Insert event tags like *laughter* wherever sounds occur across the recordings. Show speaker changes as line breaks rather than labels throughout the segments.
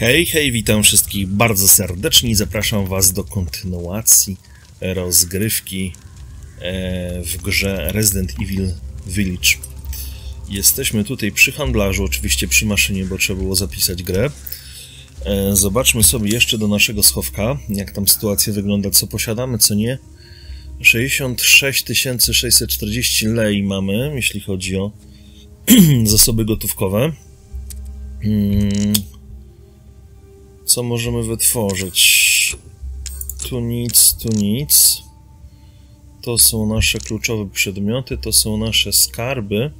Hej, hej, witam wszystkich bardzo serdecznie i zapraszam Was do kontynuacji rozgrywki e, w grze Resident Evil Village. Jesteśmy tutaj przy handlarzu, oczywiście przy maszynie, bo trzeba było zapisać grę. E, zobaczmy sobie jeszcze do naszego schowka, jak tam sytuacja wygląda, co posiadamy, co nie. 66 640 lei mamy, jeśli chodzi o *clears throat* zasoby gotówkowe. Hmm. Co możemy wytworzyć? Tu nic, tu nic. To są nasze kluczowe przedmioty, to są nasze skarby.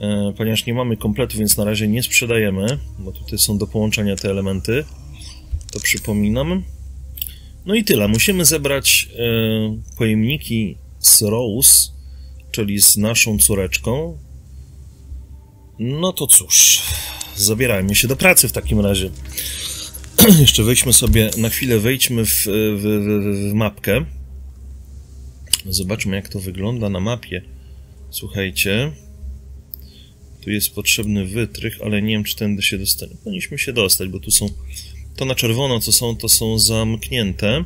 E, ponieważ nie mamy kompletu, więc na razie nie sprzedajemy, bo tutaj są do połączenia te elementy. To przypominam. No i tyle. Musimy zebrać e, pojemniki z Rose, czyli z naszą córeczką. No to cóż, zabierajmy się do pracy w takim razie. *clears throat* Jeszcze wejdźmy sobie, na chwilę wejdźmy w, w, w, w mapkę. Zobaczmy jak to wygląda na mapie. Słuchajcie. Tu jest potrzebny wytrych, ale nie wiem czy tędy się dostanie. Powinniśmy się dostać, bo tu są... To na czerwono co są, to są zamknięte.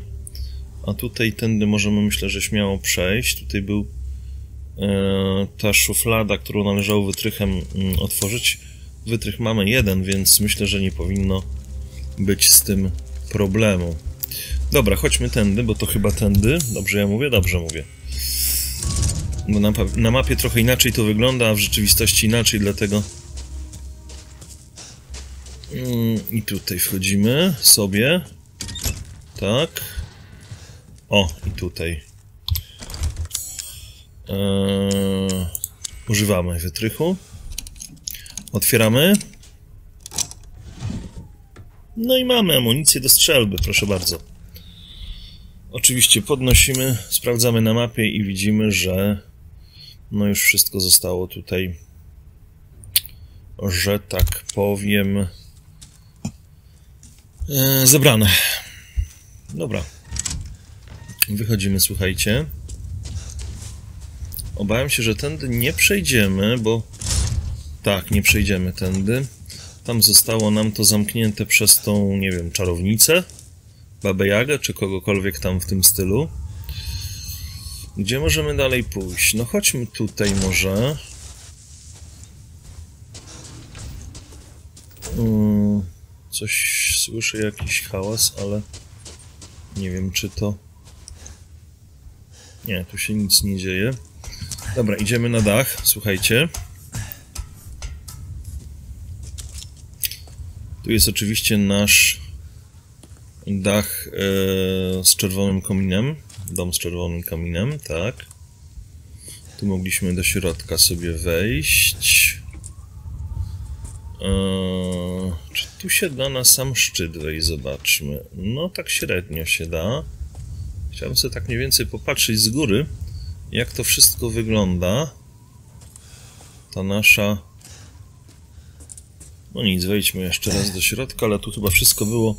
A tutaj tędy możemy myślę, że śmiało przejść. Tutaj był e, ta szuflada, którą należało wytrychem mm, otworzyć. Wytrych mamy jeden, więc myślę, że nie powinno być z tym problemu. Dobra, chodźmy tędy, bo to chyba tędy. Dobrze ja mówię? Dobrze mówię. Bo na, na mapie trochę inaczej to wygląda, a w rzeczywistości inaczej, dlatego... Mm, I tutaj wchodzimy sobie. Tak. O, i tutaj. Eee, używamy wytrychu. Otwieramy. No i mamy amunicję do strzelby, proszę bardzo. Oczywiście podnosimy, sprawdzamy na mapie i widzimy, że no już wszystko zostało tutaj, że tak powiem, e, zebrane. Dobra. Wychodzimy, słuchajcie. Obawiam się, że tędy nie przejdziemy, bo... Tak, nie przejdziemy tędy. Tam zostało nam to zamknięte przez tą, nie wiem, czarownicę, Babę Jagę, czy kogokolwiek tam w tym stylu. Gdzie możemy dalej pójść? No chodźmy tutaj może. Hmm, coś słyszę, jakiś hałas, ale nie wiem, czy to... Nie, tu się nic nie dzieje. Dobra, idziemy na dach, słuchajcie. Tu jest oczywiście nasz dach e, z czerwonym kominem. Dom z czerwonym kominem, tak. Tu mogliśmy do środka sobie wejść. E, czy tu się da na sam szczyt wejść? Zobaczmy. No, tak średnio się da. Chciałbym sobie tak mniej więcej popatrzeć z góry, jak to wszystko wygląda. Ta nasza no nic, wejdźmy jeszcze raz do środka, ale tu chyba wszystko było...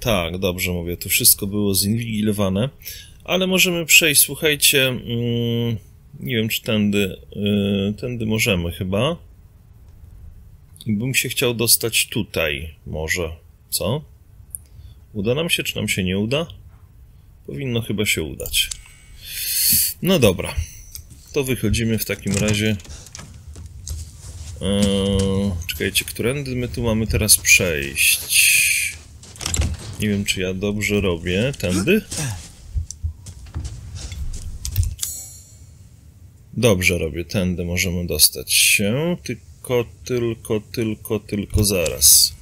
Tak, dobrze mówię, tu wszystko było zinwigilowane, ale możemy przejść, słuchajcie, mm, nie wiem czy tędy, yy, tędy możemy chyba. I bym się chciał dostać tutaj, może, co? Uda nam się, czy nam się nie uda? Powinno chyba się udać. No dobra, to wychodzimy w takim razie Eee, czekajcie, którędy my tu mamy teraz przejść? Nie wiem, czy ja dobrze robię. Tędy? Dobrze robię, tędy możemy dostać się. Tylko, tylko, tylko, tylko zaraz.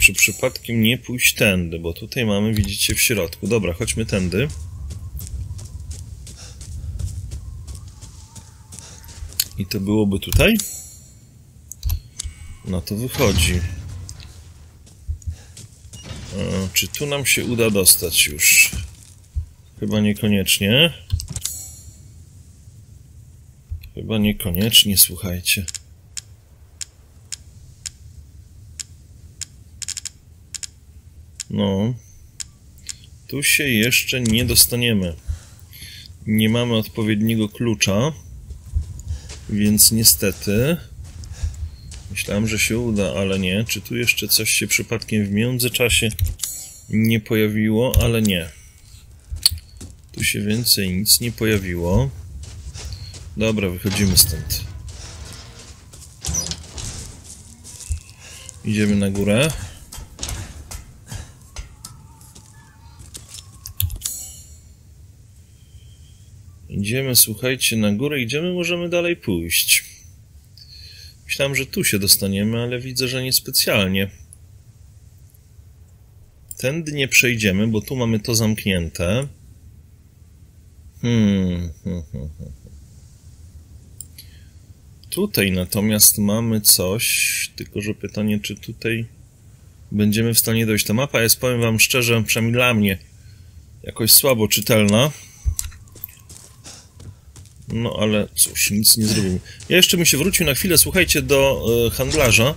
Czy przypadkiem nie pójść tędy, bo tutaj mamy, widzicie, w środku. Dobra, chodźmy tędy. I to byłoby tutaj? No to wychodzi. E, czy tu nam się uda dostać już? Chyba niekoniecznie. Chyba niekoniecznie, słuchajcie. No. Tu się jeszcze nie dostaniemy. Nie mamy odpowiedniego klucza. Więc niestety Myślałem, że się uda, ale nie. Czy tu jeszcze coś się przypadkiem w międzyczasie nie pojawiło? Ale nie. Tu się więcej nic nie pojawiło. Dobra, wychodzimy stąd. Idziemy na górę. Idziemy, słuchajcie, na górę, idziemy, możemy dalej pójść. Myślałem, że tu się dostaniemy, ale widzę, że niespecjalnie. Tędy nie przejdziemy, bo tu mamy to zamknięte. Hmm. hmm, hmm, hmm. Tutaj natomiast mamy coś, tylko że pytanie, czy tutaj będziemy w stanie dojść. Ta mapa jest, powiem wam szczerze, przynajmniej dla mnie, jakoś słabo czytelna. No ale cóż, nic nie zrobimy. Ja jeszcze bym się wrócił na chwilę, słuchajcie, do e, handlarza.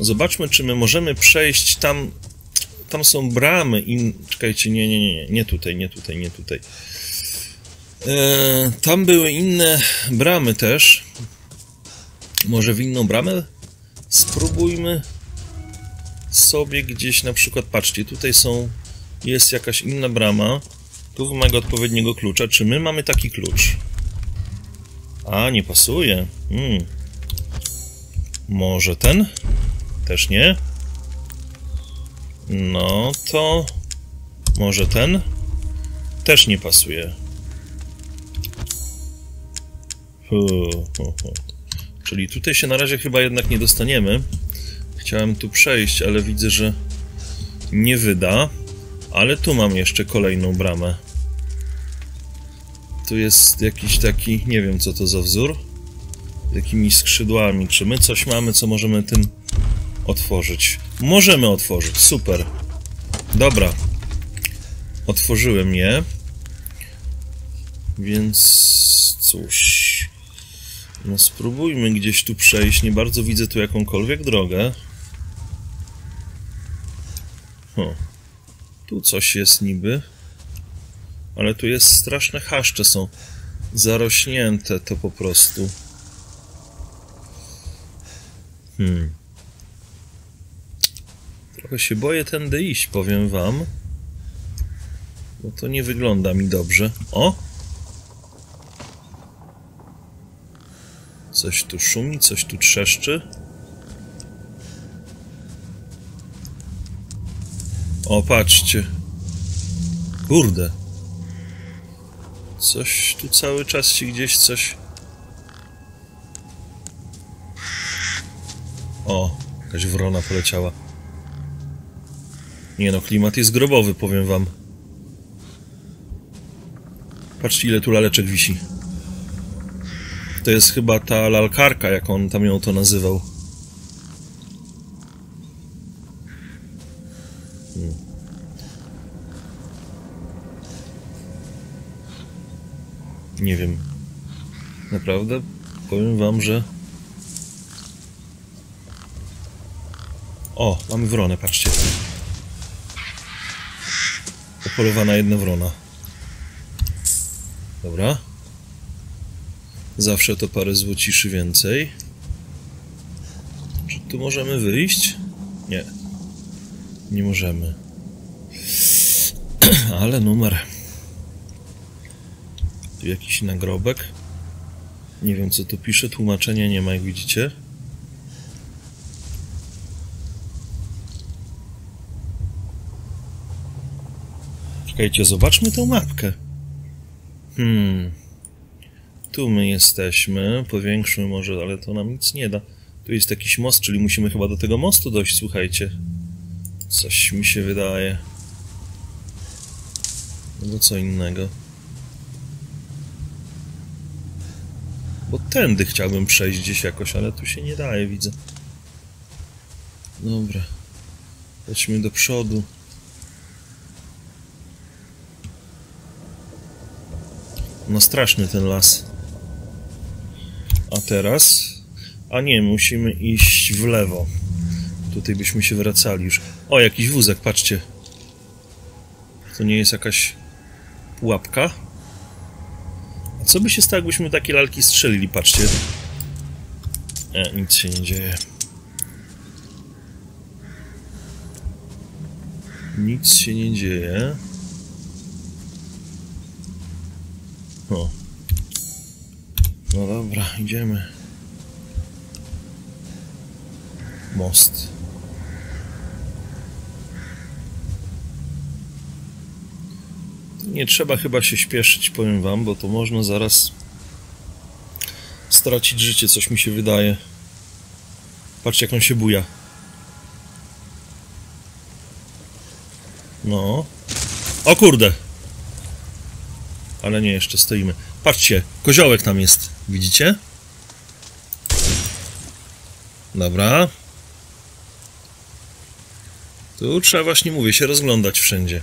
Zobaczmy, czy my możemy przejść tam. Tam są bramy i... Czekajcie, nie, nie, nie, nie, nie tutaj, nie tutaj, nie tutaj. E, tam były inne bramy też. Może w inną bramę? Spróbujmy sobie gdzieś na przykład, patrzcie, tutaj są, jest jakaś inna brama, tu wymaga odpowiedniego klucza. Czy my mamy taki klucz? A, nie pasuje. Hmm. Może ten? Też nie? No to... Może ten? Też nie pasuje. Hu, hu, hu. Czyli tutaj się na razie chyba jednak nie dostaniemy. Chciałem tu przejść, ale widzę, że nie wyda. Ale tu mam jeszcze kolejną bramę. Tu jest jakiś taki, nie wiem co to za wzór. Z jakimiś skrzydłami. Czy my coś mamy, co możemy tym otworzyć? Możemy otworzyć, super. Dobra. Otworzyłem je. Więc cóż... No spróbujmy gdzieś tu przejść. Nie bardzo widzę tu jakąkolwiek drogę. Huh. Tu coś jest niby. Ale tu jest straszne chaszcze są. Zarośnięte to po prostu. Hmm. Trochę się boję tędy iść, powiem wam. Bo to nie wygląda mi dobrze. O! Coś tu szumi, coś tu trzeszczy. O, patrzcie. Kurde. Coś tu cały czas się gdzieś coś... O, jakaś wrona poleciała. Nie no, klimat jest grobowy, powiem wam. Patrzcie, ile tu laleczek wisi. To jest chyba ta lalkarka, jak on tam ją to nazywał. Nie wiem. Naprawdę powiem wam, że... O, mamy wronę, patrzcie. Upolowana jedna wrona. Dobra. Zawsze to parę złociszy więcej. Czy tu możemy wyjść? Nie. Nie możemy. *clears throat* Ale numer. Tu jakiś nagrobek. Nie wiem co tu pisze, tłumaczenia nie ma jak widzicie. Czekajcie, zobaczmy tę mapkę. Hmm. Tu my jesteśmy. Powiększmy może, ale to nam nic nie da. Tu jest jakiś most, czyli musimy chyba do tego mostu dojść, słuchajcie. Coś mi się wydaje. No co innego. Bo tędy chciałbym przejść gdzieś jakoś, ale tu się nie daje, widzę. Dobra. Chodźmy do przodu. No straszny ten las. A teraz... A nie, musimy iść w lewo. Tutaj byśmy się wracali już. O, jakiś wózek, patrzcie. To nie jest jakaś pułapka? Co by się stało, jakbyśmy takie lalki strzelili? Patrzcie. E, nic się nie dzieje. Nic się nie dzieje. O. No dobra, idziemy. Most. Nie trzeba chyba się śpieszyć, powiem wam, bo to można zaraz stracić życie, coś mi się wydaje. Patrzcie, jak on się buja. No. O kurde! Ale nie, jeszcze stoimy. Patrzcie, koziołek tam jest. Widzicie? Dobra. Tu trzeba właśnie, mówię, się rozglądać wszędzie.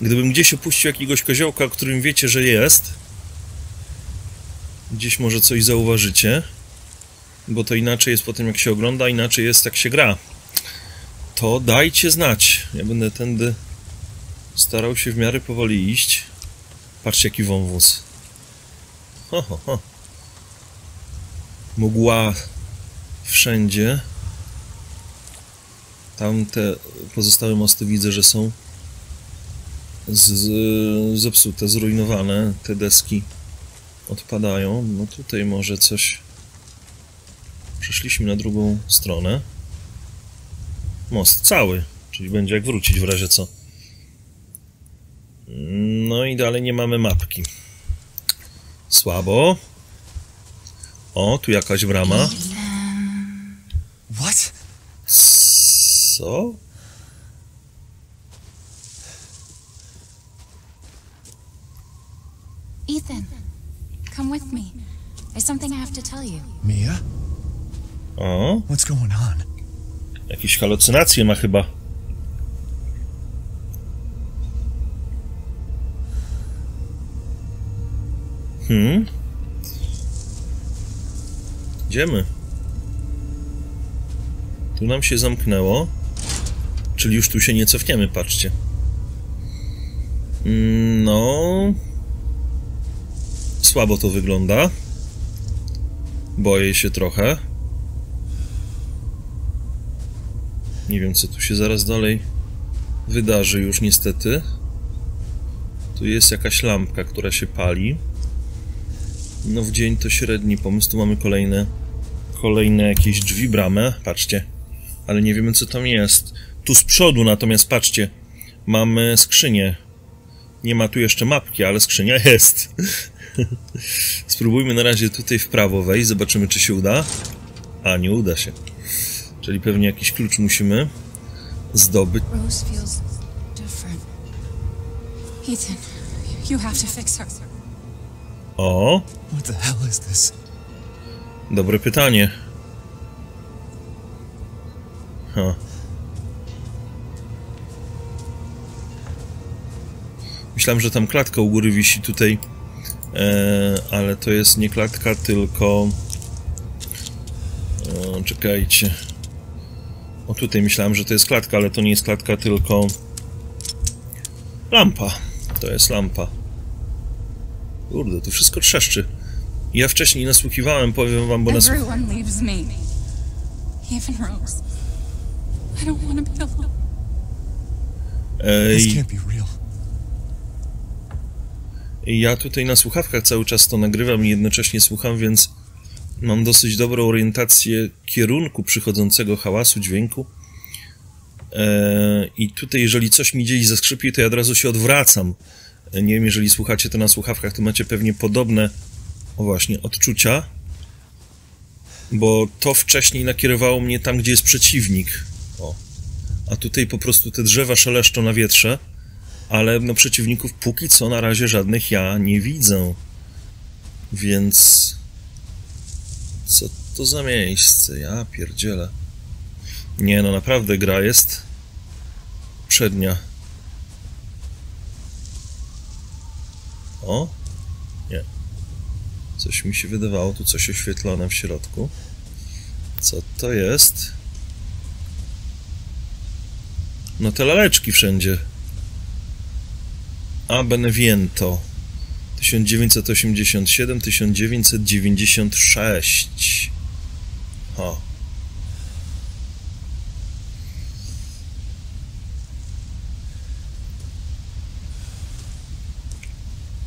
Gdybym gdzieś opuścił jakiegoś koziołka, którym wiecie, że jest, gdzieś może coś zauważycie, bo to inaczej jest po tym, jak się ogląda, inaczej jest, jak się gra. To dajcie znać. Ja będę tędy starał się w miarę powoli iść. Patrzcie, jaki wąwóz. Ho, ho, ho. Mgła wszędzie. Tam te pozostałe mosty widzę, że są z, z, zepsute, zrujnowane. Te deski odpadają. No tutaj może coś... Przeszliśmy na drugą stronę. Most cały, czyli będzie jak wrócić w razie co. No i dalej nie mamy mapki. Słabo. O, tu jakaś brama.
What?
Co?
Ethan, come with me. There's something I have to tell you.
Mia?
O,
What's going on?
jakieś halucynacje ma chyba. Hmm? Idziemy. Tu nam się zamknęło. Czyli już tu się nie cofniemy, patrzcie. Mm, No. Słabo to wygląda. Boję się trochę. Nie wiem, co tu się zaraz dalej wydarzy już niestety. Tu jest jakaś lampka, która się pali. No w dzień to średni pomysł. Tu mamy kolejne kolejne jakieś drzwi, bramę. Patrzcie. Ale nie wiemy, co tam jest. Tu z przodu natomiast, patrzcie, mamy skrzynię. Nie ma tu jeszcze mapki, ale skrzynia *laughs* jest. *laughs* Spróbujmy na razie tutaj w prawo wejść, zobaczymy, czy się uda. A, nie uda się. Czyli pewnie jakiś klucz musimy zdobyć.
Rose feels different. Ethan, you have to fix her.
O,
What the hell is this?
dobre pytanie. Ha. Myślałem, że tam klatka u góry wisi tutaj, ale to jest nie klatka, tylko... E, czekajcie. O, tutaj myślałem, że to jest klatka, ale to nie jest klatka, tylko... Lampa. To jest lampa. Kurde, to wszystko trzeszczy. Ja wcześniej nasłuchiwałem, powiem wam, bo nas...
Everyone leaves me. Even Rose. I don't want to be alone.
This
Ej,
can't be real.
Ja tutaj na słuchawkach cały czas to nagrywam i jednocześnie słucham, więc mam dosyć dobrą orientację kierunku przychodzącego hałasu, dźwięku. E, I tutaj, jeżeli coś mi gdzieś zaskrzypi, to ja od razu się odwracam. E, Nie wiem, jeżeli słuchacie to na słuchawkach, to macie pewnie podobne, o właśnie, odczucia. Bo to wcześniej nakierowało mnie tam, gdzie jest przeciwnik. O. A tutaj po prostu te drzewa szeleszczą na wietrze, ale no przeciwników póki co na razie żadnych ja nie widzę. Więc... Co to za miejsce? Ja pierdzielę. Nie no, naprawdę gra jest przednia. O? Nie. Coś mi się wydawało, tu coś oświetlone w środku. Co to jest? No te laleczki wszędzie. A Benevento 1987-1996. Ha.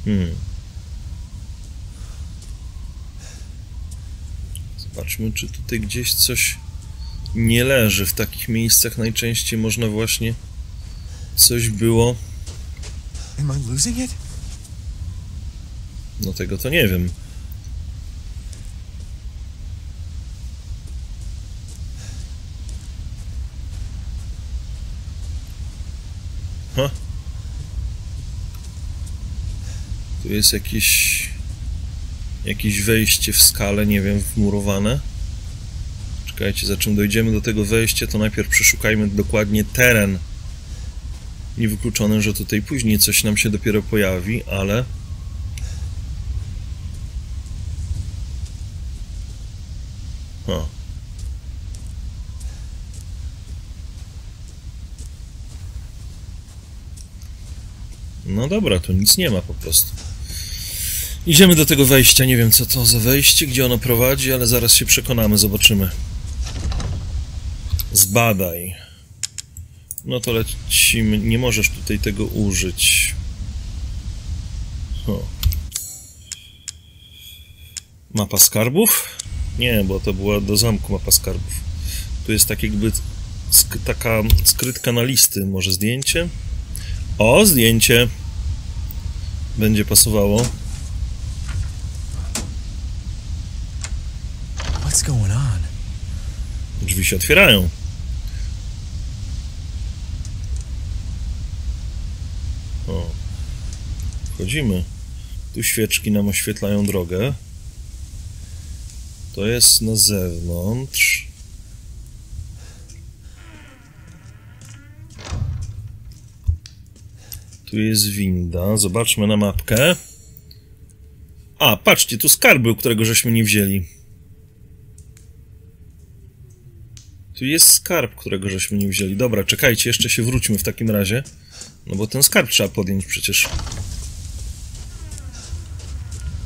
Hmm. Zobaczmy, czy tutaj gdzieś coś nie leży. W takich miejscach najczęściej można właśnie coś było
Am I losing it?
No tego to nie wiem. Ha. Tu jest jakieś jakieś wejście w skale, nie wiem, wmurowane. Czekajcie, za czym dojdziemy do tego wejścia, to najpierw przeszukajmy dokładnie teren. Niewykluczone, że tutaj później coś nam się dopiero pojawi, ale... Ha. No dobra, tu nic nie ma po prostu. Idziemy do tego wejścia. Nie wiem, co to za wejście, gdzie ono prowadzi, ale zaraz się przekonamy, zobaczymy. Zbadaj. No to lecimy. Nie możesz tutaj tego użyć. O. Mapa skarbów? Nie, bo to była do zamku mapa skarbów. Tu jest tak jakby sk taka skrytka na listy. Może zdjęcie? O, zdjęcie! Będzie pasowało.
What's going on?
Drzwi się otwierają. O. Wchodzimy. Tu świeczki nam oświetlają drogę. To jest na zewnątrz. Tu jest winda. Zobaczmy na mapkę. A, patrzcie, tu skarb był, którego żeśmy nie wzięli. Tu jest skarb, którego żeśmy nie wzięli. Dobra, czekajcie, jeszcze się wróćmy w takim razie. No bo ten skarb trzeba podjąć przecież.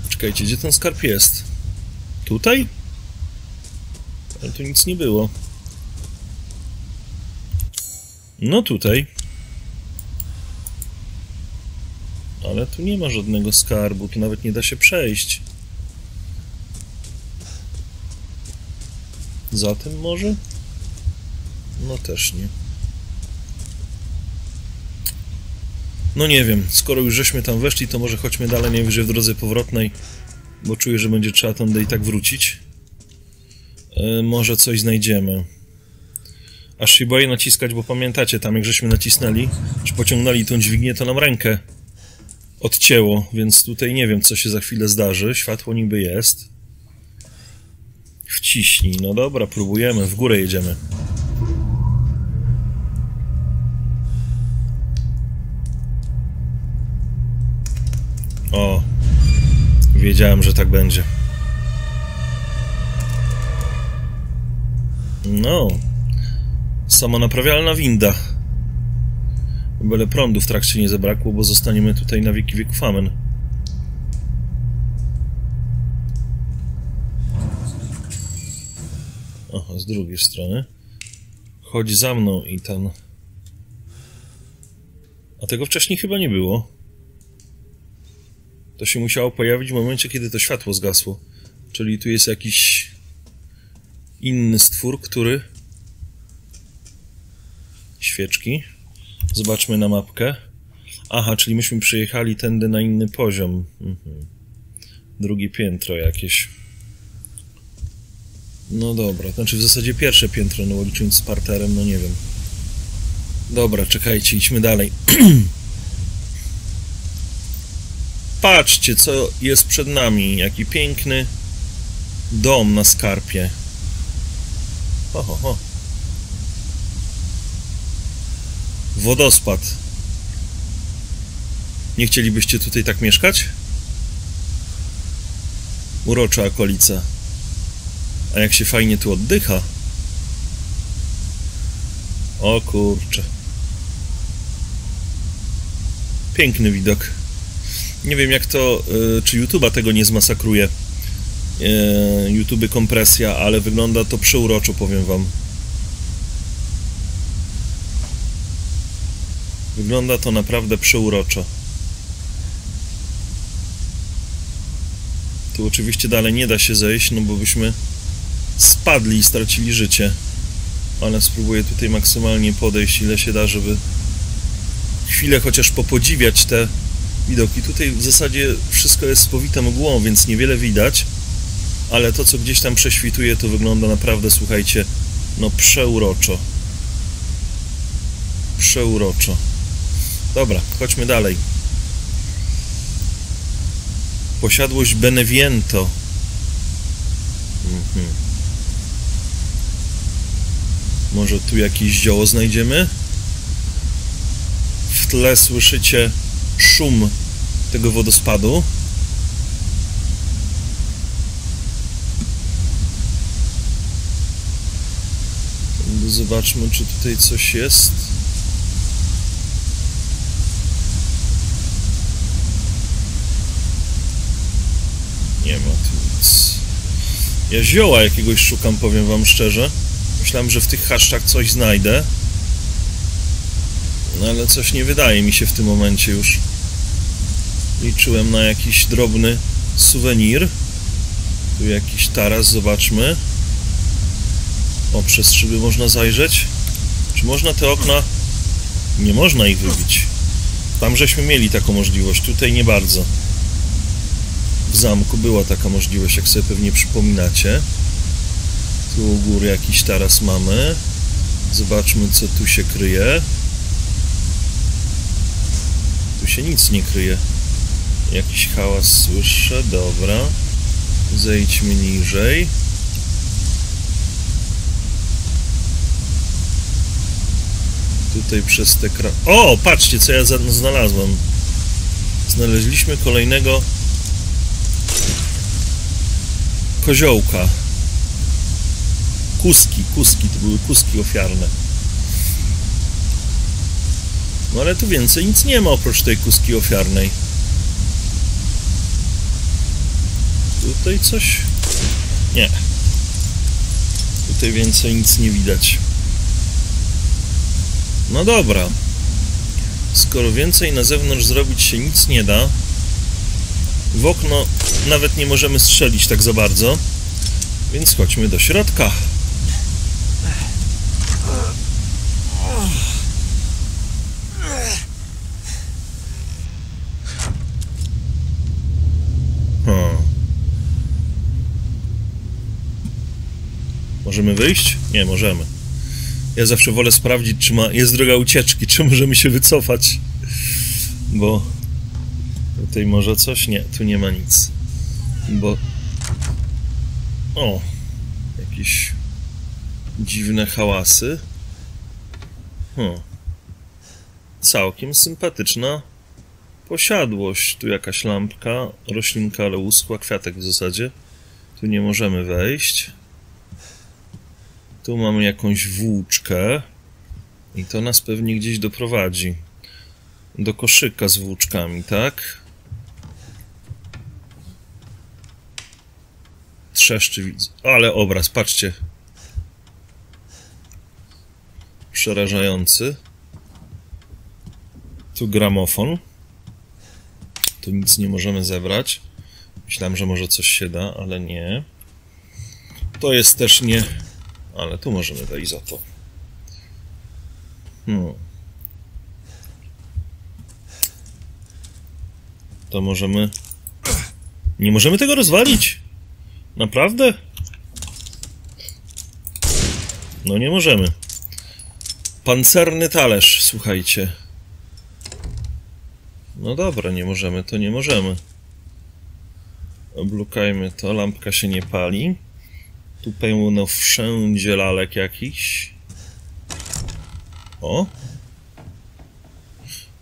Czekajcie, gdzie ten skarb jest? Tutaj? Ale tu nic nie było. No tutaj. Ale tu nie ma żadnego skarbu, tu nawet nie da się przejść. Za tym może? No też nie. No nie wiem, skoro już żeśmy tam weszli, to może chodźmy dalej, najwyżej w drodze powrotnej, bo czuję, że będzie trzeba tam i tak wrócić. E, może coś znajdziemy. Aż się boję naciskać, bo pamiętacie, tam jak żeśmy nacisnęli, czy pociągnęli tą dźwignię, to nam rękę odcięło, więc tutaj nie wiem, co się za chwilę zdarzy. Światło niby jest. Wciśnij. No dobra, próbujemy. W górę jedziemy. O, wiedziałem, że tak będzie. No, samonaprawialna winda. Byle prądu w trakcie nie zabrakło, bo zostaniemy tutaj na wieki wieków amen. Aha, z drugiej strony. Chodź za mną i tam... A tego wcześniej chyba nie było. To się musiało pojawić w momencie, kiedy to światło zgasło. Czyli tu jest jakiś inny stwór, który... Świeczki. Zobaczmy na mapkę. Aha, czyli myśmy przyjechali tędy na inny poziom. Mhm. Drugie piętro jakieś. No dobra, znaczy w zasadzie pierwsze piętro, no licząc z parterem, no nie wiem. Dobra, czekajcie, idźmy dalej. *clears throat* Patrzcie, co jest przed nami. Jaki piękny dom na skarpie. Ho, ho, ho. Wodospad. Nie chcielibyście tutaj tak mieszkać? Urocza okolica. A jak się fajnie tu oddycha. O kurcze. Piękny widok. Nie wiem jak to, y, czy YouTube'a tego nie zmasakruje. Y, YouTube kompresja, ale wygląda to przeuroczo, powiem wam. Wygląda to naprawdę przeuroczo. Tu oczywiście dalej nie da się zejść, no bo byśmy spadli i stracili życie. Ale spróbuję tutaj maksymalnie podejść ile się da, żeby chwilę chociaż popodziwiać te widoki. Tutaj w zasadzie wszystko jest spowite mgłą, więc niewiele widać, ale to co gdzieś tam prześwituje to wygląda naprawdę, słuchajcie, no przeuroczo. Przeuroczo. Dobra, chodźmy dalej. Posiadłość Beneviento. Mhm. Może tu jakieś zioło znajdziemy? W tle słyszycie szum tego wodospadu. Zobaczmy, czy tutaj coś jest. Nie ma tu nic. Ja zioła jakiegoś szukam, powiem wam szczerze. Myślałem, że w tych chaszczach coś znajdę. No ale coś nie wydaje mi się w tym momencie już. Liczyłem na jakiś drobny suwenir. Tu jakiś taras, zobaczmy. O, przez szyby można zajrzeć. Czy można te okna... Nie można ich wybić. Tam żeśmy mieli taką możliwość, tutaj nie bardzo. W zamku była taka możliwość, jak sobie pewnie przypominacie. Tu u góry jakiś taras mamy. Zobaczmy, co tu się kryje. Tu się nic nie kryje. Jakiś hałas słyszę, dobra. Zejdźmy niżej. Tutaj przez te kra... O, patrzcie, co ja znalazłem. Znaleźliśmy kolejnego koziołka. Kuski, kuski, to były kuski ofiarne. No ale tu więcej nic nie ma oprócz tej kuski ofiarnej. Tutaj coś? Nie. Tutaj więcej nic nie widać. No dobra. Skoro więcej na zewnątrz zrobić się nic nie da, w okno nawet nie możemy strzelić tak za bardzo, więc chodźmy do środka. Hmm. Możemy wyjść? Nie, możemy. Ja zawsze wolę sprawdzić, czy ma, jest droga ucieczki, czy możemy się wycofać. Bo tutaj może coś? Nie, tu nie ma nic. Bo. O! Jakieś dziwne hałasy. Hmm. Całkiem sympatyczna posiadłość. Tu jakaś lampka, roślinka, ale uschła, kwiatek w zasadzie. Tu nie możemy wejść. Tu mamy jakąś włóczkę. I to nas pewnie gdzieś doprowadzi. Do koszyka z włóczkami, tak? Trzeszczy widzę. Ale obraz, patrzcie. Przerażający. Tu gramofon. Tu nic nie możemy zebrać. Myślałem, że może coś się da, ale nie. To jest też nie... Ale tu możemy wejść za to. Hmm. To możemy... Nie możemy tego rozwalić? Naprawdę? No nie możemy. Pancerny talerz, słuchajcie. No dobra, nie możemy, to nie możemy. Oblukajmy to, lampka się nie pali. Tu pełno wszędzie lalek jakiś. O!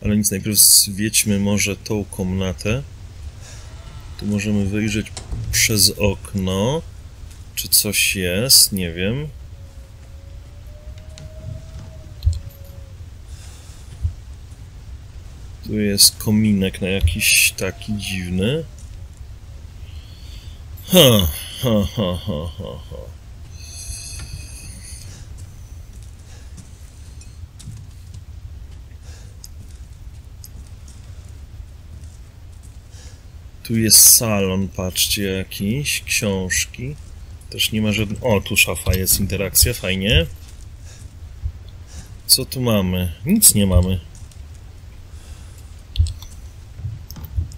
Ale nic, najpierw zwiedźmy może tą komnatę. Tu możemy wyjrzeć przez okno. Czy coś jest? Nie wiem. Tu jest kominek na jakiś taki dziwny. *laughs* Tu jest salon, patrzcie, jakiś, książki. Też nie ma żadnych... O, tu szafa jest, interakcja, fajnie. Co tu mamy? Nic nie mamy.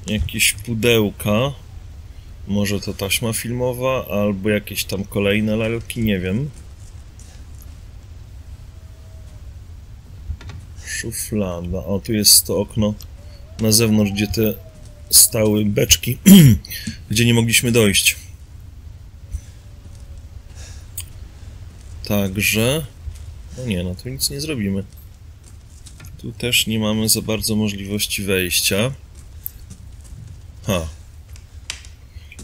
Jakieś pudełka. Może to taśma filmowa, albo jakieś tam kolejne lalki, nie wiem. Szuflada. O, tu jest to okno na zewnątrz, gdzie te stały beczki, *clears throat* gdzie nie mogliśmy dojść. Także... No nie, no tu nic nie zrobimy. Tu też nie mamy za bardzo możliwości wejścia. Ha.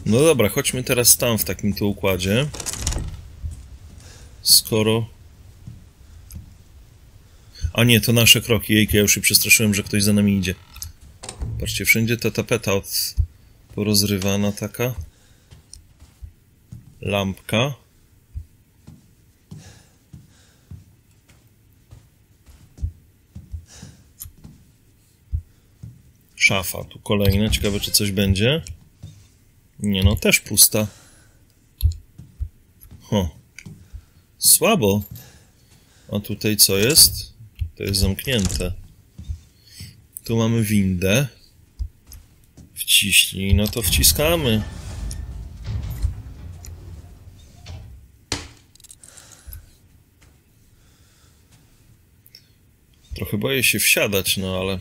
No dobra, chodźmy teraz tam w takim tu układzie. Skoro... A nie, to nasze kroki. Jejku, ja już się przestraszyłem, że ktoś za nami idzie. Patrzcie, wszędzie ta tapeta od... porozrywana taka. Lampka. Szafa, tu kolejna. Ciekawe, czy coś będzie. Nie no, też pusta. Ho. Słabo. A tutaj co jest? To jest zamknięte. Tu mamy windę. Wciśnij, no to wciskamy. Trochę boję się wsiadać, no ale...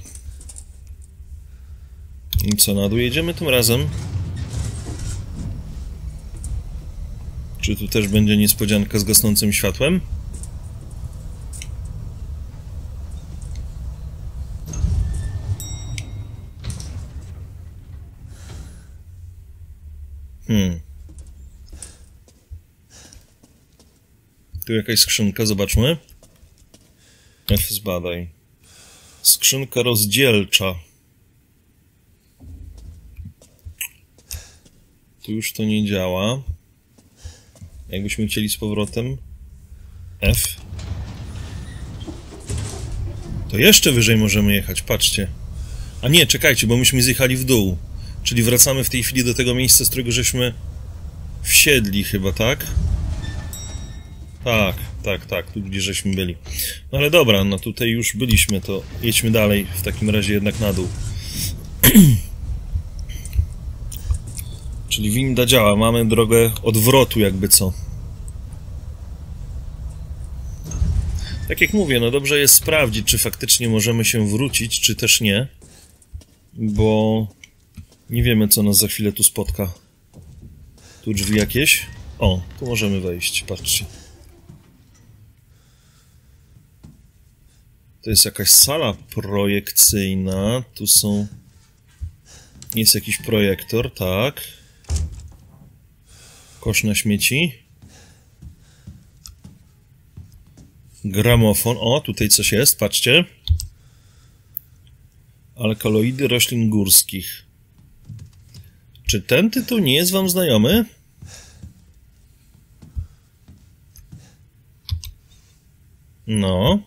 I co, na dół jedziemy tym razem? Czy tu też będzie niespodzianka z gasnącym światłem? Hmm. Tu jakaś skrzynka, zobaczmy. F zbadaj. Skrzynka rozdzielcza. Tu już to nie działa. Jakbyśmy chcieli z powrotem F. To jeszcze wyżej możemy jechać, patrzcie. A nie, czekajcie, bo myśmy zjechali w dół. Czyli wracamy w tej chwili do tego miejsca, z którego żeśmy wsiedli chyba, tak? Tak, tak, tak, tu gdzie żeśmy byli. No ale dobra, no tutaj już byliśmy, to jedźmy dalej, w takim razie jednak na dół. Czyli winda działa, mamy drogę odwrotu jakby co. Tak jak mówię, no dobrze jest sprawdzić, czy faktycznie możemy się wrócić, czy też nie. Bo nie wiemy, co nas za chwilę tu spotka. Tu drzwi jakieś? O, tu możemy wejść, patrzcie. To jest jakaś sala projekcyjna. Tu są... Jest jakiś projektor, tak. Kosz na śmieci. Gramofon. O, tutaj coś jest, patrzcie. Alkaloidy roślin górskich. Czy ten tytuł nie jest wam znajomy? No.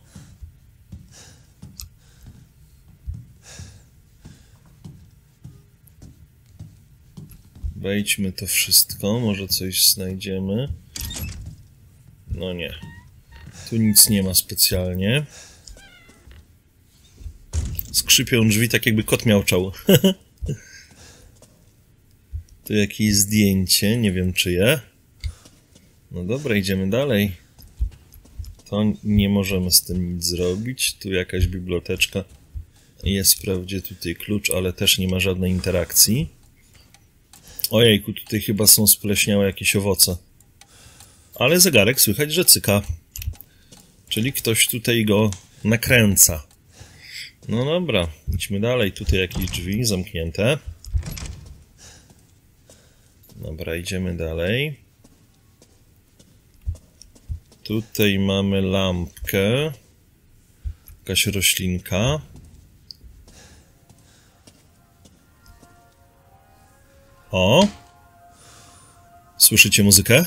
Wejdźmy to wszystko, może coś znajdziemy. No nie. Tu nic nie ma specjalnie. Skrzypią drzwi tak jakby kot miałczał. *laughs* tu jakieś zdjęcie, nie wiem czyje. No dobra, idziemy dalej. To nie możemy z tym nic zrobić. Tu jakaś biblioteczka. Jest wprawdzie tutaj klucz, ale też nie ma żadnej interakcji. Ojejku, tutaj chyba są spleśniałe jakieś owoce. Ale zegarek słychać, że cyka. Czyli ktoś tutaj go nakręca. No dobra, idźmy dalej. Tutaj jakieś drzwi zamknięte. Dobra, idziemy dalej. Tutaj mamy lampkę. Jakaś roślinka. O! Słyszycie muzykę?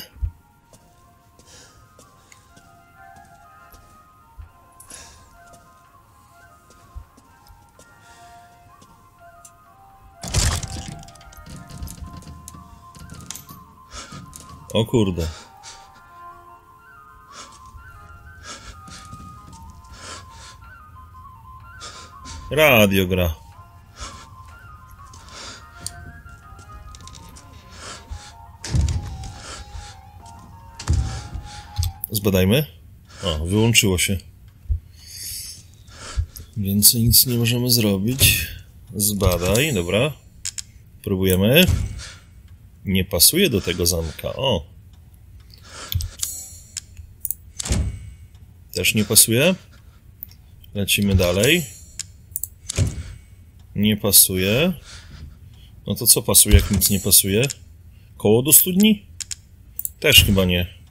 O kurde. Radio gra. Zbadajmy. O, wyłączyło się. Więcej nic nie możemy zrobić. Zbadaj, dobra. Próbujemy. Nie pasuje do tego zamka. O. Też nie pasuje. Lecimy dalej. Nie pasuje. No to co pasuje, jak nic nie pasuje? Koło do studni? Też chyba nie.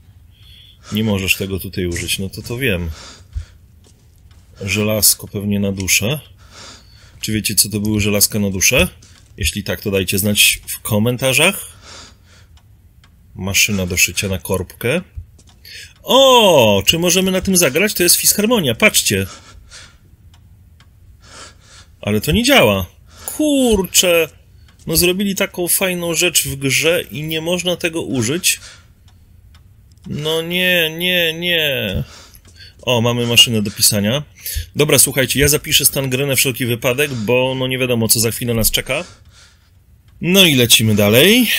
Nie możesz tego tutaj użyć, no to to wiem. Żelazko pewnie na duszę. Czy wiecie, co to były żelazka na duszę? Jeśli tak, to dajcie znać w komentarzach. Maszyna do szycia na korbkę. O, czy możemy na tym zagrać? To jest fisharmonia, patrzcie. Ale to nie działa. Kurczę. No zrobili taką fajną rzecz w grze i nie można tego użyć. No nie, nie, nie. O, mamy maszynę do pisania. Dobra, słuchajcie, ja zapiszę stan gry na wszelki wypadek, bo no nie wiadomo, co za chwilę nas czeka. No i lecimy dalej.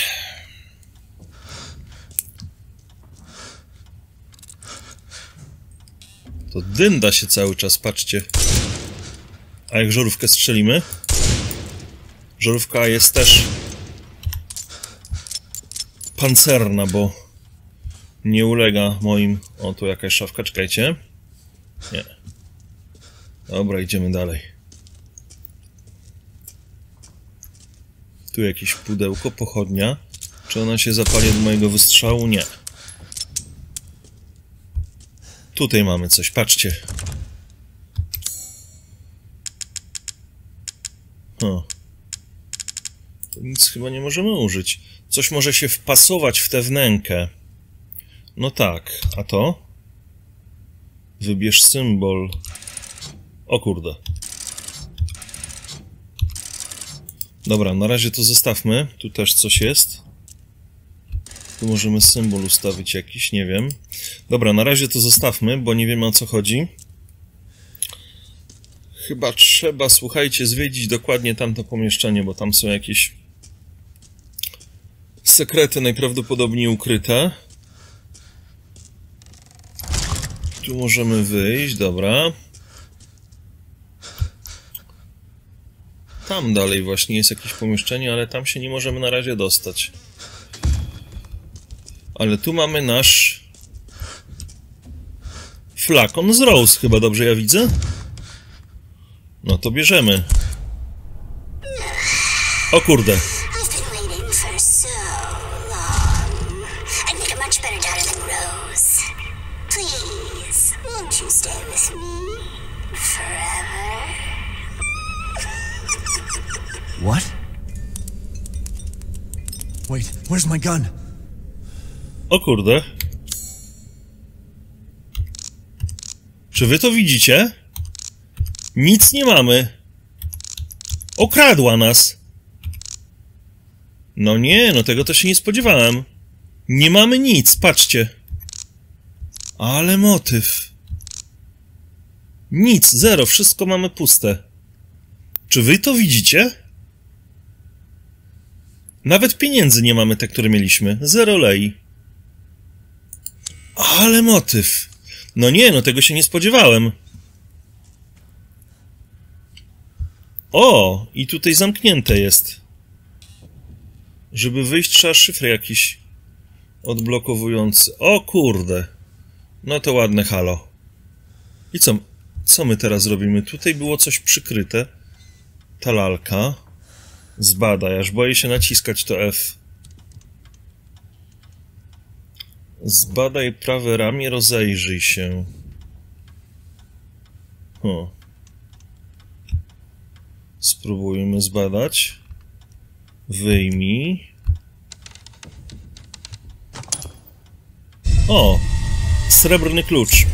To dynda się cały czas, patrzcie. A jak żarówkę strzelimy? Żarówka jest też pancerna, bo nie ulega moim... O, tu jakaś szafka, czekajcie. Nie. Dobra, idziemy dalej. Tu jakieś pudełko, pochodnia. Czy ona się zapali od mojego wystrzału? Nie. Tutaj mamy coś, patrzcie. O. Nic chyba nie możemy użyć. Coś może się wpasować w tę wnękę. No tak, a to? Wybierz symbol. O kurde. Dobra, na razie to zostawmy. Tu też coś jest. Tu możemy symbol ustawić jakiś, nie wiem. Dobra, na razie to zostawmy, bo nie wiemy o co chodzi. Chyba trzeba, słuchajcie, zwiedzić dokładnie tamto pomieszczenie, bo tam są jakieś sekrety najprawdopodobniej ukryte. Tu możemy wyjść, dobra. Tam dalej właśnie jest jakieś pomieszczenie, ale tam się nie możemy na razie dostać. Ale tu mamy nasz flakon z Rose, chyba dobrze ja widzę? No to bierzemy. O kurde.
Where's my gun?
O kurde. Czy wy to widzicie? Nic nie mamy. Okradła nas. No nie, no tego to się nie spodziewałem. Nie mamy nic, patrzcie. Ale motyw. Nic, zero, wszystko mamy puste. Czy wy to widzicie? Nawet pieniędzy nie mamy te, które mieliśmy. Zero lei. Ale motyw. No nie, no tego się nie spodziewałem. O, i tutaj zamknięte jest. Żeby wyjść trzeba szyfr jakiś odblokowujący. O kurde. No to ładne halo. I co, co my teraz robimy? Tutaj było coś przykryte. Ta lalka. Zbadaj, aż boję się naciskać to F. Zbadaj prawe ramię, rozejrzyj się. O. Spróbujmy zbadać. Wyjmij. O! Srebrny klucz.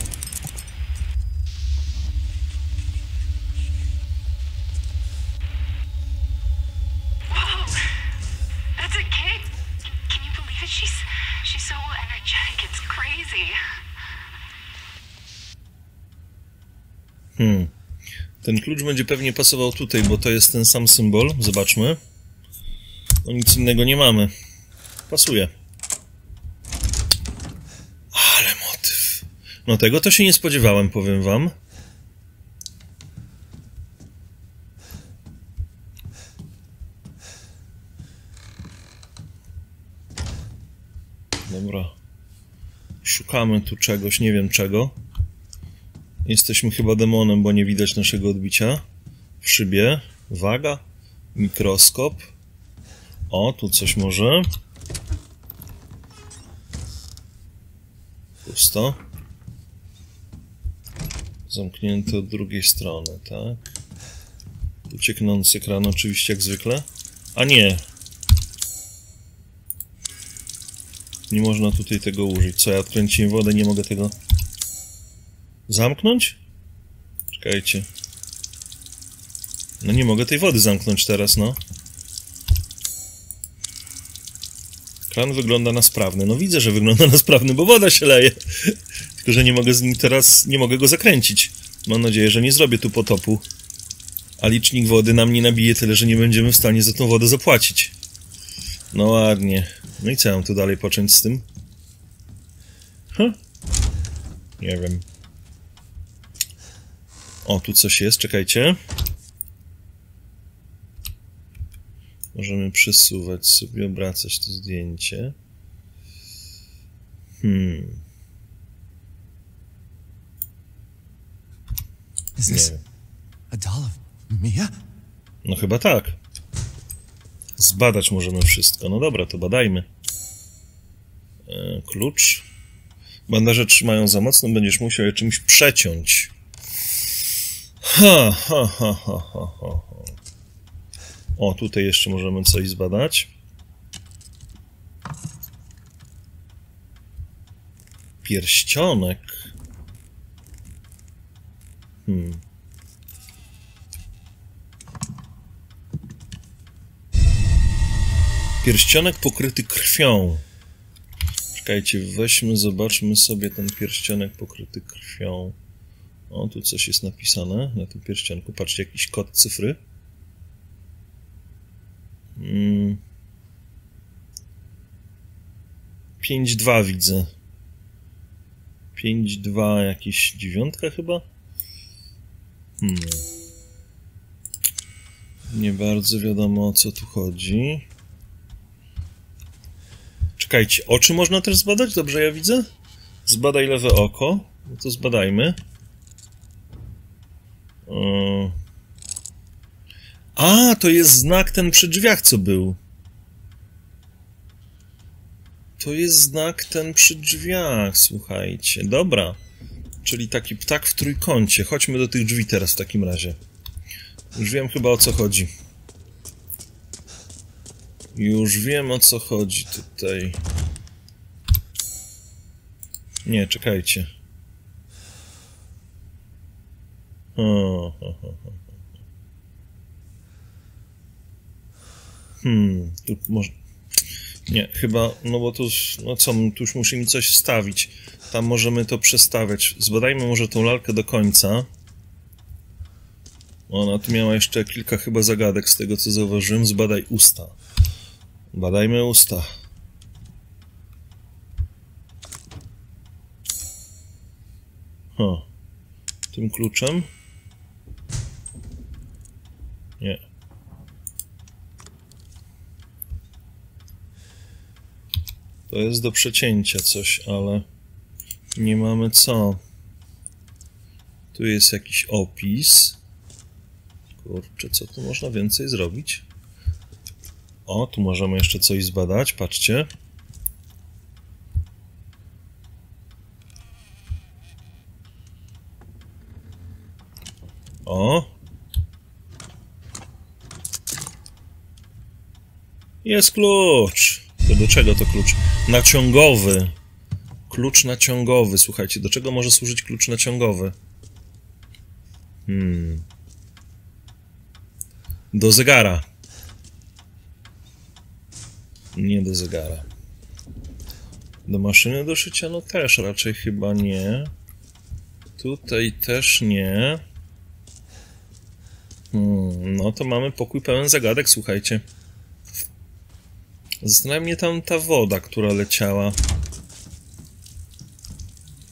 Ten klucz będzie pewnie pasował tutaj, bo to jest ten sam symbol. Zobaczmy. No nic innego nie mamy. Pasuje. Ale motyw. No tego to się nie spodziewałem, powiem wam. Dobra. Szukamy tu czegoś, nie wiem czego. Jesteśmy chyba demonem, bo nie widać naszego odbicia. W szybie. Waga. Mikroskop. O, tu coś może. Pusto. Zamknięte od drugiej strony, tak? Ucieknący kran oczywiście jak zwykle. A nie. Nie można tutaj tego użyć. Co, ja odkręciłem wodę, nie mogę tego... Zamknąć? Czekajcie. No nie mogę tej wody zamknąć teraz, no. Kran wygląda na sprawny. No widzę, że wygląda na sprawny, bo woda się leje. *laughs* Tylko, że nie mogę z nim teraz, nie mogę go zakręcić. Mam nadzieję, że nie zrobię tu potopu. A licznik wody nam nie nabije tyle, że nie będziemy w stanie za tą wodę zapłacić. No ładnie. No i co mam tu dalej począć z tym? Huh? Nie wiem. O, tu coś jest, czekajcie. Możemy przesuwać sobie, obracać to zdjęcie. Hmm,
Is
nie
this
wiem.
a doll of Mia?
No chyba tak. Zbadać możemy wszystko. No dobra, to badajmy. E, klucz. Bandaże trzymają za mocno, będziesz musiał je czymś przeciąć. O, tutaj jeszcze możemy coś zbadać. Pierścionek. Hmm. Pierścionek pokryty krwią. Czekajcie, weźmy, zobaczmy sobie ten pierścionek pokryty krwią. O, tu coś jest napisane na tym pierścionku. Patrzcie, jakiś kod cyfry. Mm. 5-2 widzę. 5-2, jakieś dziewiątka chyba? Hmm. Nie bardzo wiadomo o co tu chodzi. Czekajcie, oczy można też zbadać? Dobrze ja widzę? Zbadaj lewe oko. No to zbadajmy. A, to jest znak ten przy drzwiach, co był. To jest znak ten przy drzwiach, słuchajcie. Dobra. Czyli taki ptak w trójkącie. Chodźmy do tych drzwi teraz w takim razie. Już wiem chyba o co chodzi. Już wiem o co chodzi tutaj. Nie, czekajcie. Ho. Hmm, tu może... Nie, chyba, no bo tu, no co, tu już musimy coś wstawić. Tam możemy to przestawiać. Zbadajmy może tą lalkę do końca. Ona tu miała jeszcze kilka chyba zagadek z tego, co zauważyłem. Zbadaj usta. Badajmy usta. O. Tym kluczem? Nie. To jest do przecięcia coś, ale nie mamy co. Tu jest jakiś opis. Kurczę, co tu można więcej zrobić? O, tu możemy jeszcze coś zbadać, patrzcie. O. Jest klucz. To do czego to klucz? Naciągowy. Klucz naciągowy. Słuchajcie, do czego może służyć klucz naciągowy? Hmm. Do zegara. Nie do zegara. Do maszyny do szycia? No też raczej chyba nie. Tutaj też nie. No to mamy pokój pełen zagadek, słuchajcie. Zastanawia mnie tam ta woda, która leciała.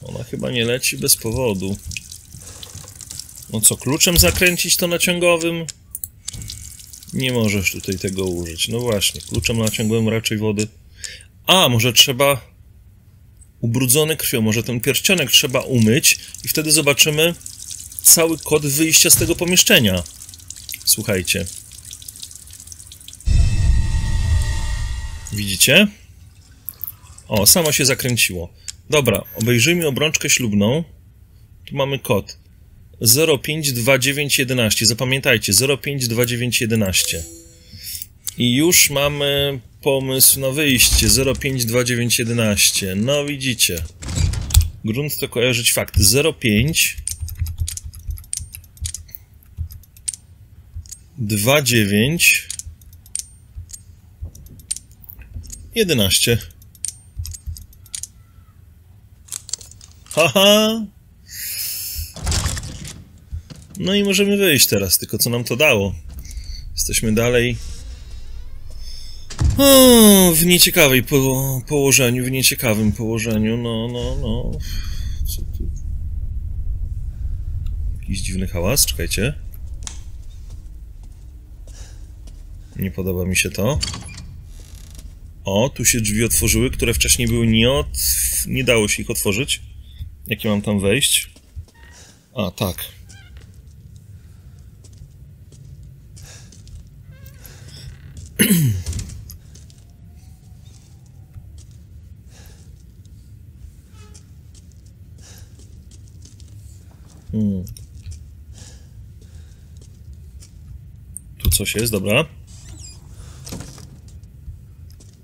Ona chyba nie leci bez powodu. No co, kluczem zakręcić to naciągowym? Nie możesz tutaj tego użyć. No właśnie, kluczem naciągowym raczej wody. A, może trzeba... Ubrudzony krwią, może ten pierścionek trzeba umyć i wtedy zobaczymy cały kod wyjścia z tego pomieszczenia. Słuchajcie. Widzicie? O, samo się zakręciło. Dobra, obejrzyjmy obrączkę ślubną. Tu mamy kod 052911. Zapamiętajcie, 052911. I już mamy pomysł na wyjście 052911. No widzicie. Grunt to kojarzyć fakt 05 29 11 Haha! No i możemy wyjść teraz, tylko co nam to dało? Jesteśmy dalej o, w nieciekawej po położeniu, w nieciekawym położeniu, no, no, no. Co tu? Jakiś dziwny hałas, czekajcie. Nie podoba mi się to. O, tu się drzwi otworzyły, które wcześniej były nie od... Nie dało się ich otworzyć. Jakie mam tam wejść? A, tak. Hmm. Tu coś jest, dobra.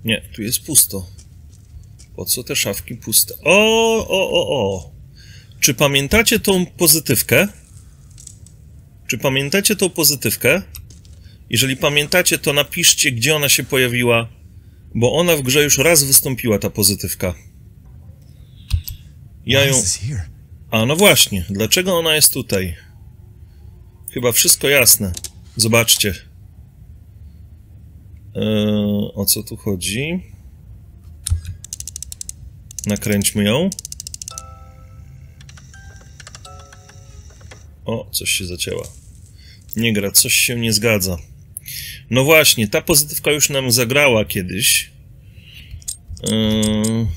Nie, tu jest pusto. Po co te szafki puste? O, o, o, o. Czy pamiętacie tą pozytywkę? Czy pamiętacie tą pozytywkę? Jeżeli pamiętacie, to napiszcie, gdzie ona się pojawiła, bo ona w grze już raz wystąpiła, ta pozytywka. Ja ją... A, no właśnie. Dlaczego ona jest tutaj? Chyba wszystko jasne. Zobaczcie. Eee, o co tu chodzi? Nakręćmy ją. O, coś się zacięła. Nie gra, coś się nie zgadza. No właśnie, ta pozytywka już nam zagrała kiedyś. Eee...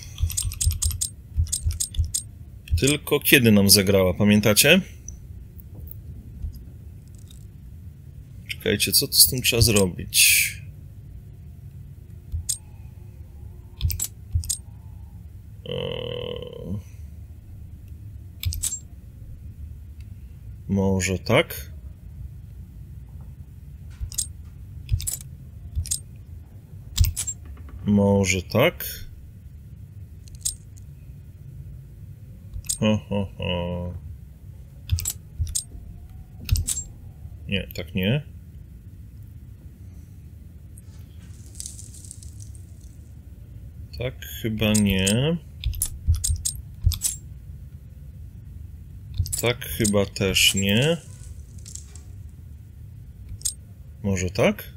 Tylko kiedy nam zagrała, pamiętacie? Czekajcie, co tu z tym trzeba zrobić? Eee... Może tak? Może tak? Ho, ho, ho. Nie, tak nie. Tak chyba nie. Tak chyba też nie. Może tak?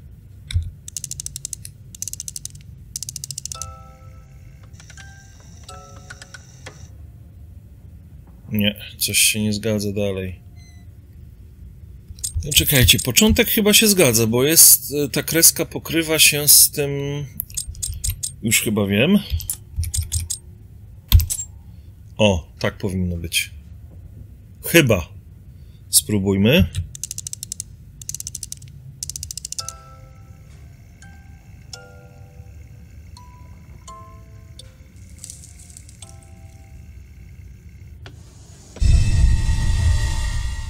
Nie, coś się nie zgadza dalej. No czekajcie, początek chyba się zgadza, bo jest... e, ta kreska pokrywa się z tym... Już chyba wiem. O, tak powinno być. Chyba. Spróbujmy.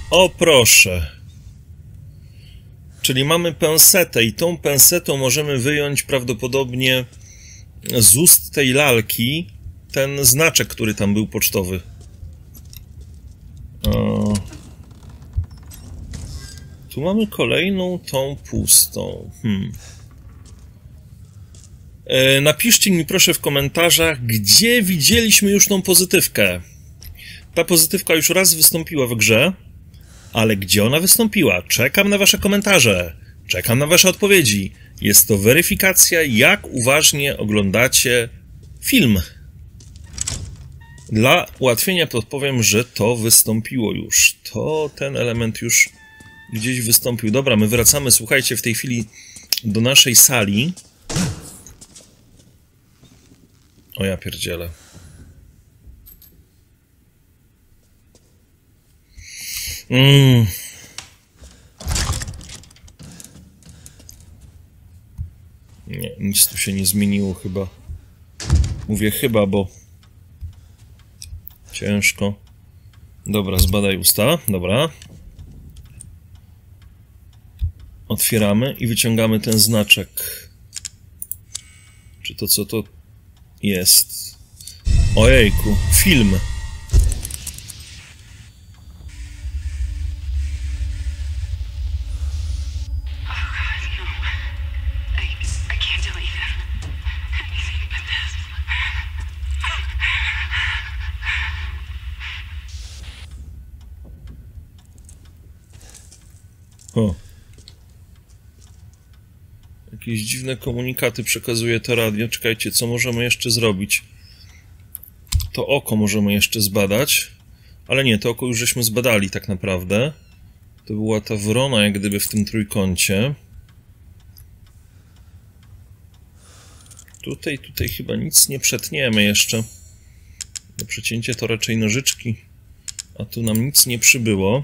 O proszę. Czyli mamy pensetę i tą pensetą możemy wyjąć prawdopodobnie z ust tej lalki ten znaczek, który tam był pocztowy. Tu mamy kolejną tą pustą. Hmm. E, napiszcie mi proszę w komentarzach, gdzie widzieliśmy już tą pozytywkę. Ta pozytywka już raz wystąpiła w grze ale gdzie ona wystąpiła? Czekam na wasze komentarze. Czekam na wasze odpowiedzi. Jest to weryfikacja, jak uważnie oglądacie film. Dla ułatwienia podpowiem, że to wystąpiło już. To ten element już gdzieś wystąpił. Dobra, my wracamy, słuchajcie, w tej chwili do naszej sali. O ja pierdzielę. Mm. Nie, nic tu się nie zmieniło chyba. Mówię chyba, bo ciężko. Dobra, zbadaj usta. Dobra. Otwieramy i wyciągamy ten znaczek. Czy to co to jest? Ojejku, film. Jakieś dziwne komunikaty przekazuje to radio. Czekajcie, co możemy jeszcze zrobić? To oko możemy jeszcze zbadać. Ale nie, to oko już żeśmy zbadali tak naprawdę. To była ta wrona jak gdyby w tym trójkącie. Tutaj, tutaj chyba nic nie przetniemy jeszcze. Do przecięcia to raczej nożyczki. A tu nam nic nie przybyło.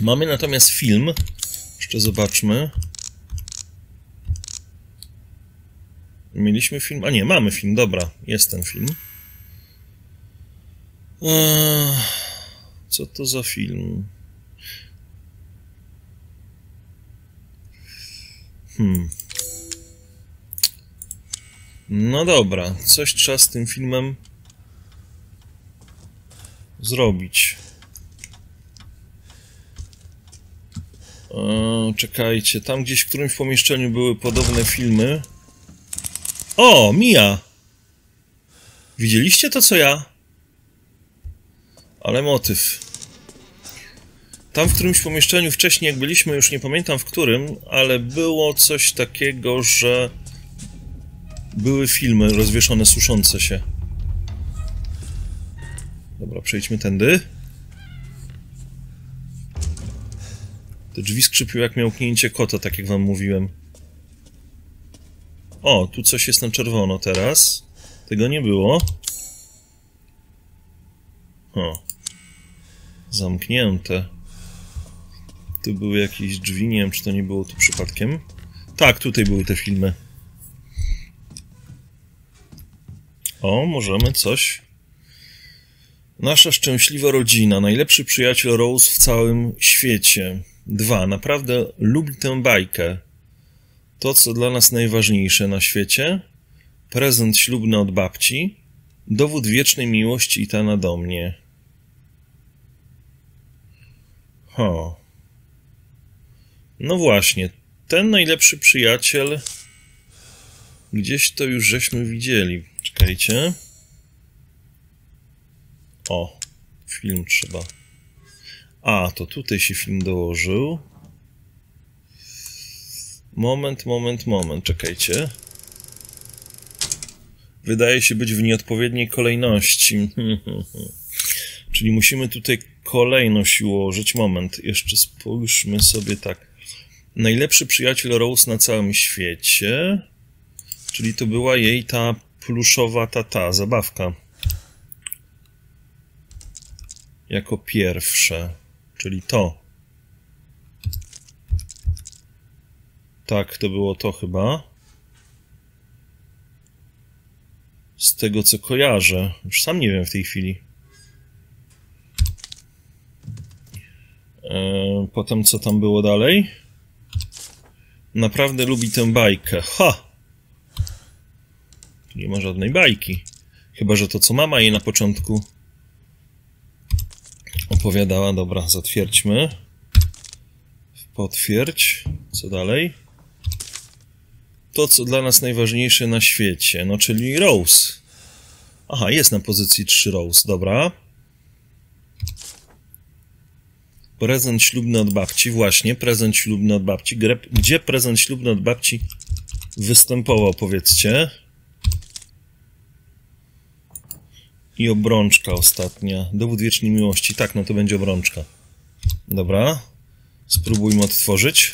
Mamy natomiast film. Jeszcze zobaczmy. Mieliśmy film. A nie, mamy film, dobra. Jest ten film. Eee, co to za film? Hmm. No dobra, coś trzeba z tym filmem zrobić. Eee, czekajcie, tam gdzieś w którymś pomieszczeniu były podobne filmy. O, Mia! Widzieliście to, co ja? Ale motyw. Tam w którymś pomieszczeniu wcześniej, jak byliśmy, już nie pamiętam w którym, ale było coś takiego, że były filmy rozwieszone, suszące się. Dobra, przejdźmy tędy. Te drzwi skrzypiły jak miałknięcie kota, tak jak wam mówiłem. O, tu coś jest na czerwono teraz. Tego nie było. O. Zamknięte. Tu były jakieś drzwi, nie wiem czy to nie było tu przypadkiem. Tak, tutaj były te filmy. O, możemy coś. Nasza szczęśliwa rodzina, najlepszy przyjaciel Rose w całym świecie. Dwa, naprawdę lubi tę bajkę. To, co dla nas najważniejsze na świecie. Prezent ślubny od babci. Dowód wiecznej miłości i tana do mnie. Ho. No właśnie, ten najlepszy przyjaciel. Gdzieś to już żeśmy widzieli. Czekajcie. O, film trzeba. A, to tutaj się film dołożył. Moment, moment, moment, czekajcie. Wydaje się być w nieodpowiedniej kolejności. *laughs* Czyli musimy tutaj kolejność ułożyć. Moment, jeszcze spójrzmy sobie tak. Najlepszy przyjaciel Rose na całym świecie. Czyli to była jej ta pluszowa tata, zabawka. Jako pierwsze. Czyli to. Tak, to było to chyba. Z tego co kojarzę. Już sam nie wiem w tej chwili. Eee, potem co tam było dalej? Naprawdę lubi tę bajkę. Ha! Nie ma żadnej bajki. Chyba, że to co mama jej na początku opowiadała. Dobra, zatwierdźmy. Potwierdź. Co dalej? To, co dla nas najważniejsze na świecie, no czyli Rose. Aha, jest na pozycji 3 Rose, dobra. Prezent ślubny od babci, właśnie, prezent ślubny od babci. Gdzie prezent ślubny od babci występował, powiedzcie? I obrączka ostatnia. Dowód wiecznej miłości. Tak, no to będzie obrączka. Dobra. Spróbujmy odtworzyć.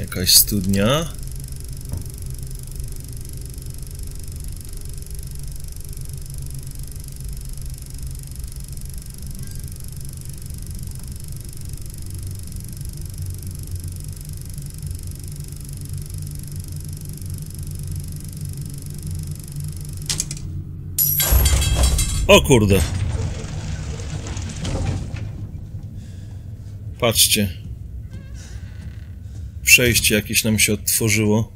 Jakaś studnia. O kurde. Patrzcie. Przejście jakieś nam się odtworzyło.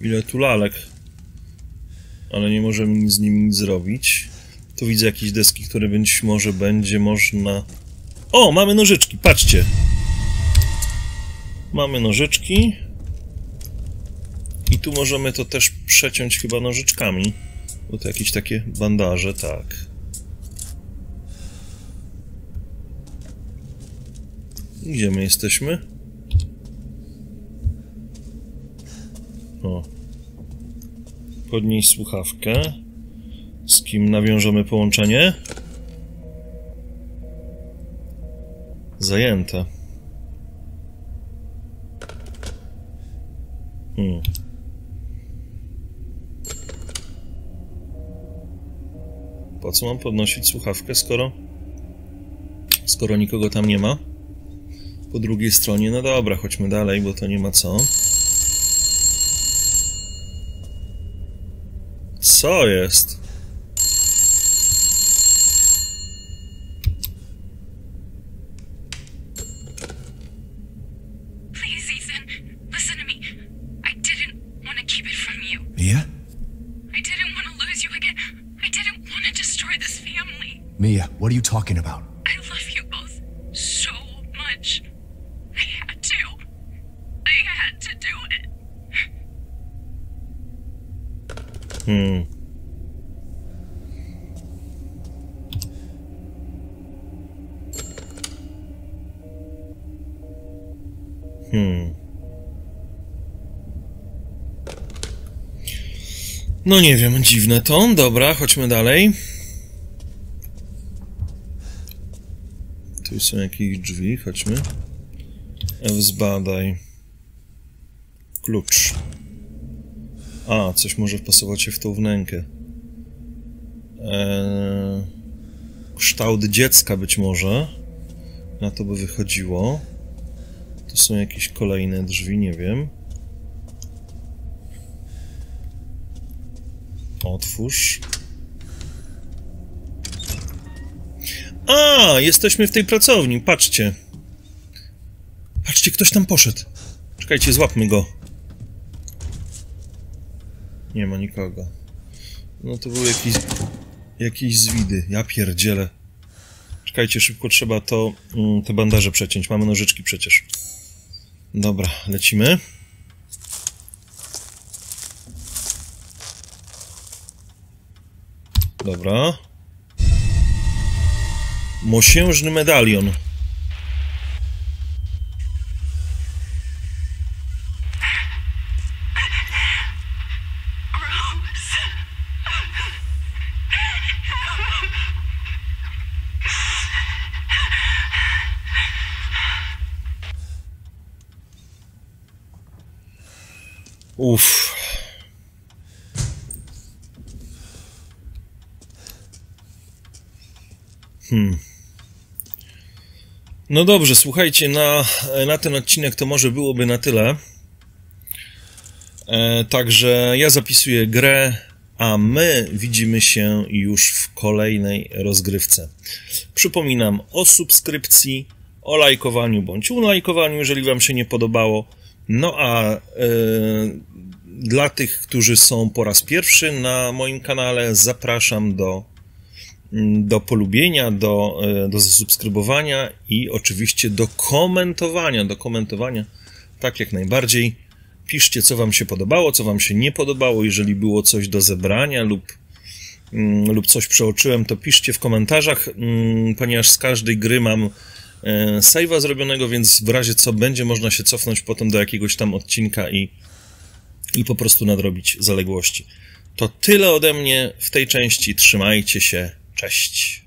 Ile tu lalek. Ale nie możemy z nimi nic zrobić. Tu widzę jakieś deski, które być może będzie można... O, mamy nożyczki, patrzcie. Mamy nożyczki. I tu możemy to też przeciąć chyba nożyczkami. Bo to jakieś takie bandaże, tak. Gdzie my jesteśmy? O. Podnieść słuchawkę. Z kim nawiążemy połączenie? Zajęte. Hmm. Po co mam podnosić słuchawkę, skoro... Skoro nikogo tam nie ma? Po drugiej stronie, no dobra, chodźmy dalej, bo to nie ma co. Co jest?
Please, Ethan, listen to me. I didn't want to keep it from you.
Mia?
I didn't want to lose you again. I didn't want to destroy this family.
Mia, what are you talking about?
I love you both so much. I had to. I had to do it.
Hmm. Hmm. No nie wiem, dziwne to. Dobra, chodźmy dalej. Są jakieś drzwi, chodźmy. F zbadaj. Klucz. A, coś może wpasować się w tą wnękę. Eee, kształt dziecka być może. Na to by wychodziło. Tu są jakieś kolejne drzwi, nie wiem. Otwórz. Jesteśmy w tej pracowni, patrzcie. Patrzcie, ktoś tam poszedł. Czekajcie, złapmy go. Nie ma nikogo. No to były jakieś, jakieś zwidy. Ja pierdzielę. Czekajcie, szybko trzeba to, mm, te bandaże przeciąć. Mamy nożyczki przecież. Dobra, lecimy. Dobra. Mosiężny medalion. No dobrze, słuchajcie, na, na ten odcinek to może byłoby na tyle. E, także ja zapisuję grę, a my widzimy się już w kolejnej rozgrywce. Przypominam o subskrypcji, o lajkowaniu bądź unlajkowaniu, jeżeli Wam się nie podobało. No a e, dla tych, którzy są po raz pierwszy na moim kanale, zapraszam do do polubienia, do, e, do zasubskrybowania i oczywiście do komentowania, do komentowania tak jak najbardziej. Piszcie, co Wam się podobało, co Wam się nie podobało. Jeżeli było coś do zebrania lub, mm, lub coś przeoczyłem, to piszcie w komentarzach, mm, ponieważ z każdej gry mam e, save'a zrobionego, więc w razie co będzie można się cofnąć potem do jakiegoś tam odcinka i, i po prostu nadrobić zaległości. To tyle ode mnie w tej części. Trzymajcie się. Cześć.